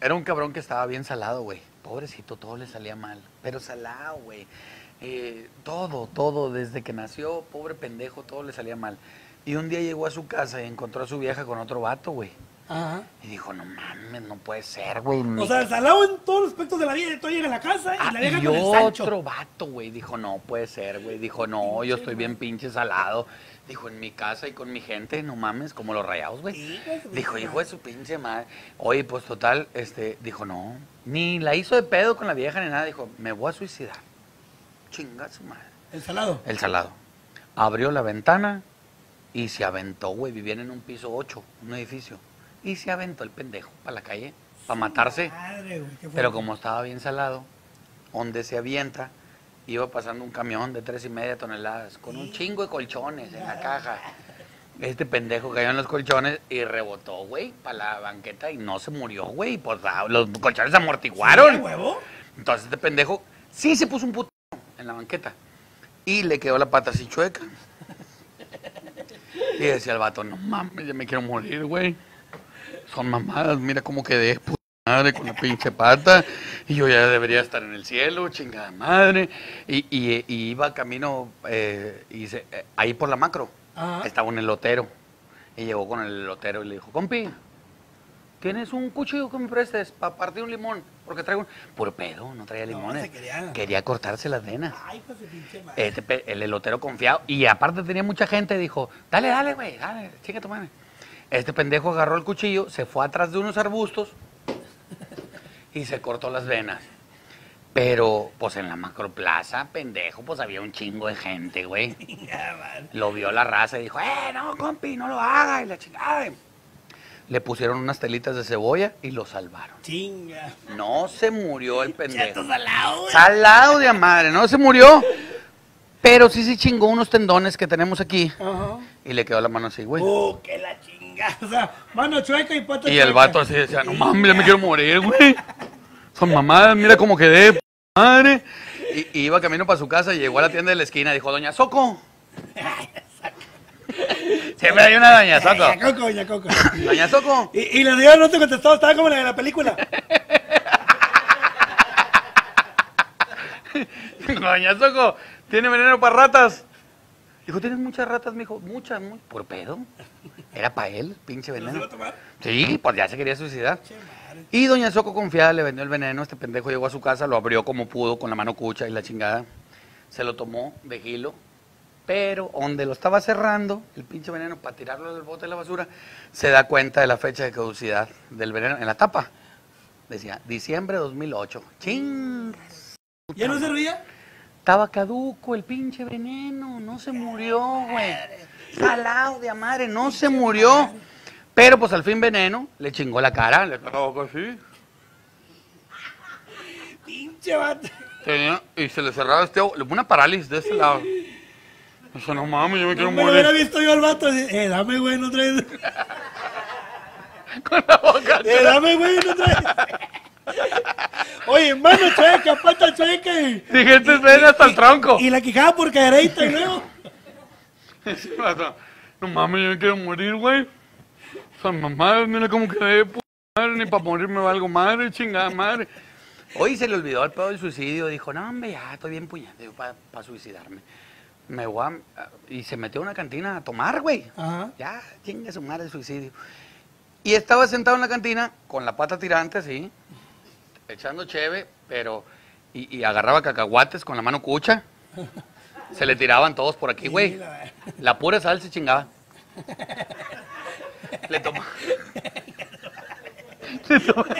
Era un cabrón que estaba bien salado, güey. Pobrecito, todo le salía mal. Pero salado, güey. Eh, todo, todo, desde que nació, pobre pendejo, todo le salía mal. Y un día llegó a su casa y encontró a su vieja con otro vato, güey. Ajá. Y dijo, no mames, no puede ser, güey. O sea, salado en todos los aspectos de la vida. Y todo llega a la casa y Ah, la deja con el Sancho. otro vato, güey. Dijo, no puede ser, güey. Dijo, no, yo estoy bien pinche salado. Dijo, en mi casa y con mi gente, no mames, como los rayados, güey. Su Dijo, hijo de su pinche madre. Oye, pues total, este, dijo, no. Ni la hizo de pedo con la vieja ni nada. Dijo, me voy a suicidar. Chinga su madre. El salado. El salado. Abrió la ventana y se aventó, güey. Vivían en un piso 8, un edificio. Y se aventó el pendejo para la calle, para matarse. Madre, güey, qué Pero como estaba bien salado, donde se avienta, iba pasando un camión de tres y media toneladas con un chingo de colchones en la caja. Este pendejo cayó en los colchones y rebotó, güey, para la banqueta y no se murió, güey. Pues ah, los colchones se ¿Sí, amortiguaron. a huevo? Entonces este pendejo sí se puso un puto en la banqueta y le quedó la pata así chueca. Y decía el vato, no mames, ya me quiero morir, güey. Son mamadas, mira cómo quedé, puta madre, con la pinche pata. Y yo ya debería estar en el cielo, chingada madre. Y, y- y iba camino, eh, y se- eh, ahí por la macro, Ajá. estaba un elotero. Y llegó con el elotero y le dijo, compi, ¿tienes un cuchillo que me prestes para partir un limón? Porque traigo un... Puro pedo, no traía limones. quería- Quería cortarse las venas. Ay, de su pinche madre. Este el elotero confiado. Y aparte tenía mucha gente, dijo, dale, dale, güey, dale, chica tu madre. Este pendejo agarró el cuchillo, se fue atrás de unos arbustos y se cortó las venas. Pero, pues en la macroplaza, pendejo, pues había un chingo de gente, güey. Lo vio la raza y dijo, eh, no, compi, no lo haga, y la chingada. Le pusieron unas telitas de cebolla y lo salvaron. Chinga. No se murió el pendejo. salado, güey. Salado de madre, no se murió. Pero sí se chingó unos tendones que tenemos aquí. Y le quedó la mano así, güey. Oh, que la chinga. O sea, mano chueca y pata Y el vato así decía, no mames, ya me quiero morir, güey. Son mamadas, mira cómo quedé, p- madre. Y, y iba camino para su casa y llegó a la tienda de la esquina y dijo, Doña Soco. Siempre hay una Doña Soco. coco, ya coco. Doña Soco. Y, y la señora no te contestó, estaba como la de la película. Doña Soco, ¿tiene veneno para ratas? Dijo, ¿tienes muchas ratas, mijo? Muchas, muy. ¿Por pedo? Era para él, pinche ¿Los iba veneno. a tomar? Sí, pues ya se quería suicidar. Y Doña Soco confiada le vendió el veneno. Este pendejo llegó a su casa, lo abrió como pudo, con la mano cucha y la chingada. Se lo tomó de gilo. Pero donde lo estaba cerrando, el pinche veneno, para tirarlo del bote de la basura, se da cuenta de la fecha de caducidad del veneno en la tapa. Decía, diciembre 2008. ¡Ching! ¿Ya no servía? Estaba caduco el pinche veneno, no se murió, güey. Salado de a madre, no se murió. Pero pues al fin veneno, le chingó la cara, le pegó así. Pinche vato. Tenía- y se le cerraba este ojo, le pone una parálisis de este lado. Eso no mames, yo me quiero No me lo hubiera morir. visto yo al vato. Eh, dame, güey, no traes. Con la boca. Eh, dame, güey, no traes. Oye, mano chueca, pata este es veneno hasta el tronco. y la quijada por cadereita y luego. No mames, yo me quiero morir, güey. Son mamadas, mira cómo quedé, p madre, ni para morirme valgo madre, chingada madre. Hoy se le olvidó el pedo del suicidio, dijo, no, hombre, ya estoy bien puñete para suicidarme. Me voy a- Y se metió a una cantina a tomar, güey. Ajá. Ya, chinga su madre el suicidio. Y estaba sentado en la cantina con la pata tirante así, echando cheve, pero. Y, y agarraba cacahuates con la mano cucha. Se le tiraban todos por aquí, güey. La- pura sal se chingaba. Le tomaba. Le tomaba.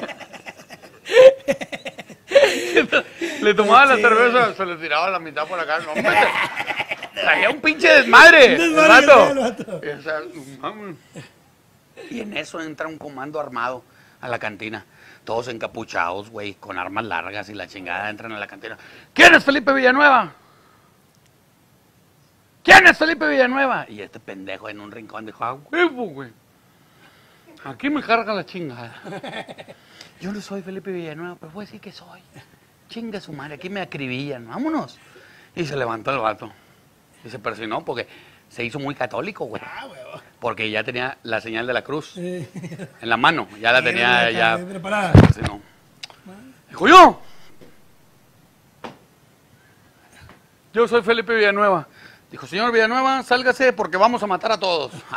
Le tomaba la cerveza, se le tiraba la mitad por acá. No, hombre, traía un pinche desmadre. Desmadre el vato. Y en eso entra un comando armado a la cantina. Todos encapuchados, güey, con armas largas y la chingada entran a la cantina. ¿Quién es Felipe Villanueva? ¿Quién es Felipe Villanueva? Y este pendejo en un rincón dijo, ah, huevo, güey. Aquí me carga la chingada. Yo no soy Felipe Villanueva, pero voy a decir que soy. Chinga su madre, aquí me acribillan, vámonos. Y se levantó el vato. Y se persinó porque se hizo muy católico, güey. Ah, huevo. Porque ya tenía la señal de la cruz Eh, en la mano. Ya la tenía ya. preparada. Así no. Dijo yo. Yo soy Felipe Villanueva. Dijo, señor Villanueva, sálgase porque vamos a matar a todos.